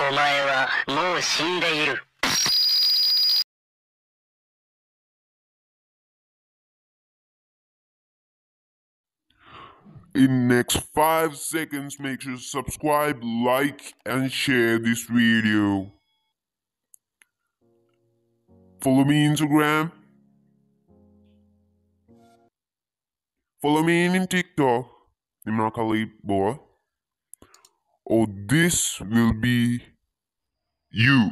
お前はもう死んでいる。 In next 5 seconds, make sure to subscribe, like, and share this video. Follow me Instagram. Follow me in TikTok. Nimrakali boy. Or this will be you.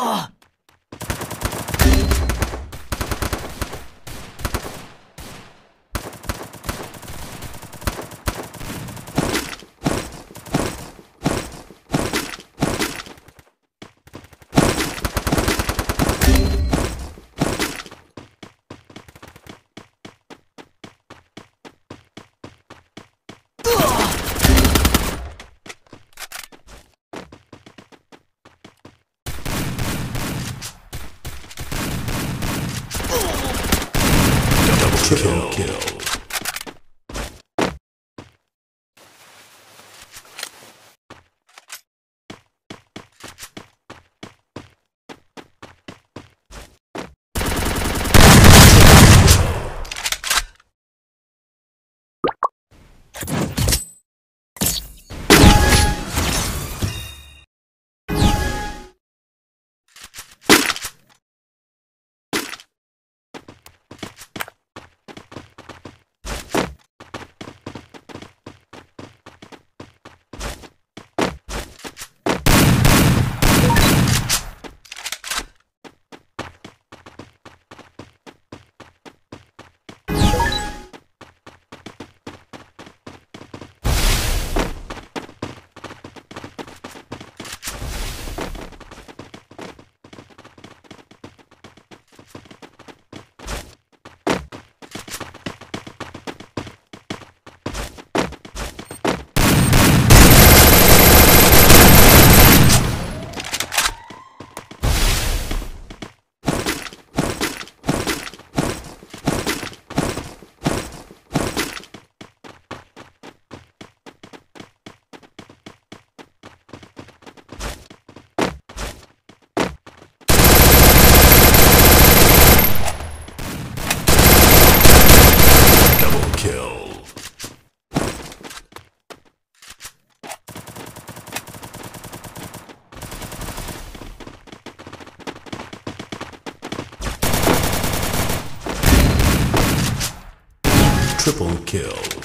Oh! Triple kill. Kill.